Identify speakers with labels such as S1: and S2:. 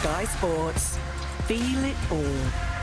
S1: Sky Sports. Feel it all.